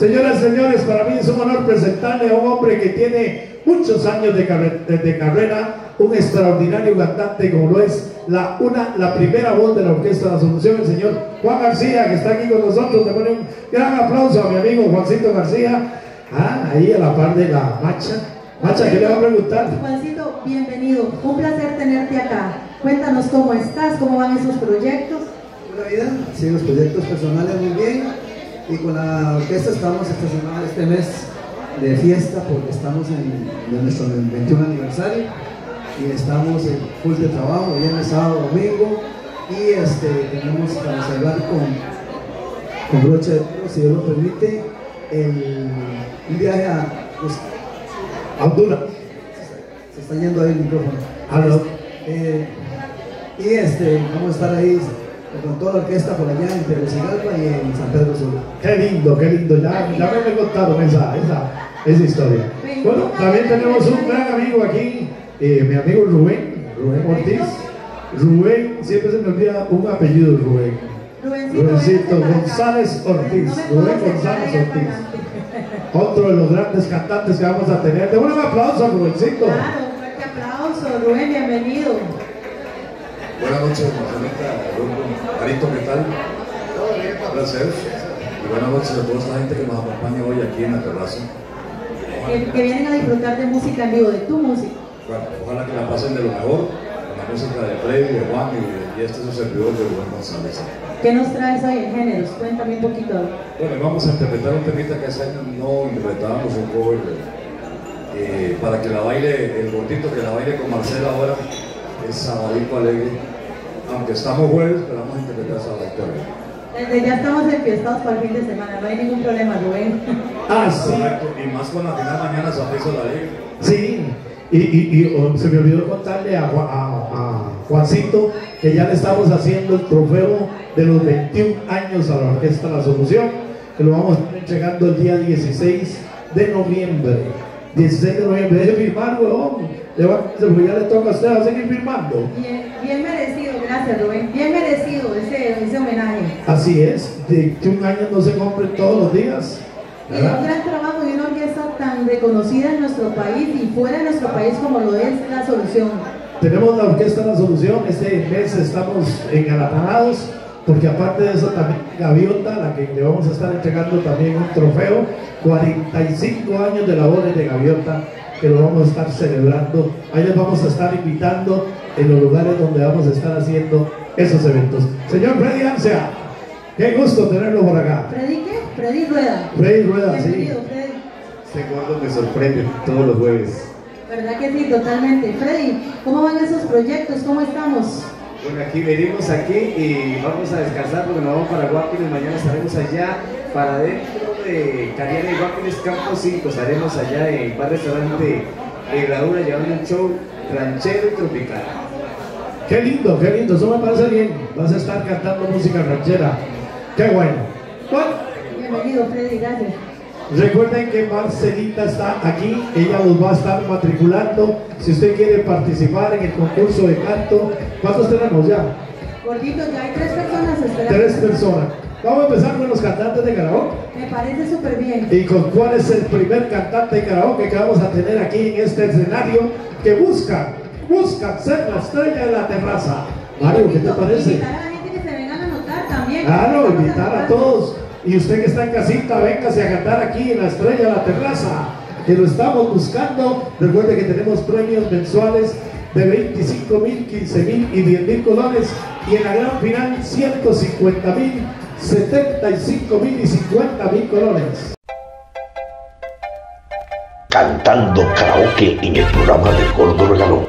Señoras y señores, para mí es un honor presentarle a un hombre que tiene muchos años de, de carrera, un extraordinario cantante como lo es la, una, la primera voz de la Orquesta de la Solución, el señor Juan García, que está aquí con nosotros. Te pone un gran aplauso a mi amigo Juancito García. Ah, ahí a la par de la Macha. Macha, ¿qué le va a preguntar? Juancito, bienvenido. Un placer tenerte acá. Cuéntanos cómo estás, cómo van esos proyectos. Buena vida, sí, los proyectos personales muy bien. Y con la orquesta estamos esta semana, este mes de fiesta porque estamos en, nuestro 21 aniversario y estamos en full de trabajo, viernes, sábado, domingo y este, tenemos para celebrar con, con broche de si Dios lo permite, el, un viaje a, pues, Honduras. Se, está yendo ahí el micrófono. Eh, y este, vamos a estar ahí con toda la orquesta por allá en Tegucigalpa y en San Pedro Sula. Qué lindo, qué lindo. Ya, ya me contaron esa, esa, esa historia. Bueno, también tenemos un gran amigo aquí, eh, mi amigo Rubén, Rubén Ortiz. Rubén, siempre se me olvida un apellido Rubén. Rubéncito González Ortiz. Rubén González Ortiz. Otro de los grandes cantantes que vamos a tener. De un aplauso Rubéncito. Claro, un fuerte aplauso, Rubén, bienvenido. Noches, Marcelita, Carito, ¿qué tal? Un placer. Y buenas noches a toda esta gente que nos acompaña hoy aquí en la terraza. Que, vienen a disfrutar de música en vivo, de tu música. Bueno, ojalá que la pasen de lo mejor, con la música de Freddy, de Juan y, este es su servidor de Rubén González. ¿Qué nos traes hoy en géneros? Cuéntame un poquito. Bueno, vamos a interpretar un temita que hace años no interpretábamos un cover eh, para que la baile, el gordito que la baile con Marcela ahora es Sabadito Alegre aunque estamos jueves, pero vamos a interpretar esa victoria. Desde ya estamos enfiestados para el fin de semana, no hay ningún problema, Rubén. Ah, sí. Y más con la final mañana se hizo la ley. Sí, y, y, oh, se me olvidó contarle a, a, Juancito que ya le estamos haciendo el trofeo de los 21 años a la Orquesta La Solución, que lo vamos a estar entregando el día 16 de noviembre. 16 de noviembre, deje firmar, weón. Le ya le toca a usted a seguir firmando. Bien, bien merecido, gracias Rubén. Bien merecido ese, ese homenaje. Así es, de que un año no se compre todos los días. Y un gran trabajo de una orquesta tan reconocida en nuestro país y fuera de nuestro país como lo es La Solución. Tenemos la Orquesta La Solución, este mes estamos engalanados porque aparte de eso también Gaviota, la que le vamos a estar entregando también un trofeo, 45 años de labores de Gaviota que lo vamos a estar celebrando. Ahí les vamos a estar invitando en los lugares donde vamos a estar haciendo esos eventos. Señor Freddy Ancia, qué gusto tenerlo por acá. ¿Freddy qué? Freddy Rueda. Freddy Rueda, sí. Freddy. Este gordo me sorprende todos los jueves. ¿Verdad que sí? Totalmente. Freddy, ¿cómo van esos proyectos? ¿Cómo estamos? Bueno, aquí venimos aquí y vamos a descansar porque nos vamos para Guapiles, mañana estaremos allá para dentro de Cariana y Guapiles Campo 5, estaremos allá en el bar restaurante Herradura llevando un show ranchero y tropical. Qué lindo, qué lindo, eso me parece bien. Vas a estar cantando música ranchera. Qué bueno. Bueno. Bienvenido, Freddy, gracias. Recuerden que Marcelita está aquí, ella los va a estar matriculando. Si usted quiere participar en el concurso de canto, ¿cuántos tenemos ya? Gordito, ya hay tres personas esperando. Tres personas. Vamos a empezar con los cantantes de karaoke. Me parece súper bien. ¿Y con cuál es el primer cantante de karaoke que vamos a tener aquí en este escenario que busca, busca ser la estrella de la terraza? Mario, ¿qué te parece? Invitar a la gente que se vengan a anotar también. Claro, invitar a todos. Y usted que está en casita, véngase a cantar aquí en la estrella de la terraza, que lo estamos buscando. Recuerde que tenemos premios mensuales de 25 mil, 15 mil y 10 mil colones. Y en la gran final, 150 mil, 75 mil y 50 mil colones. Cantando karaoke en el programa del Gordo Regalón.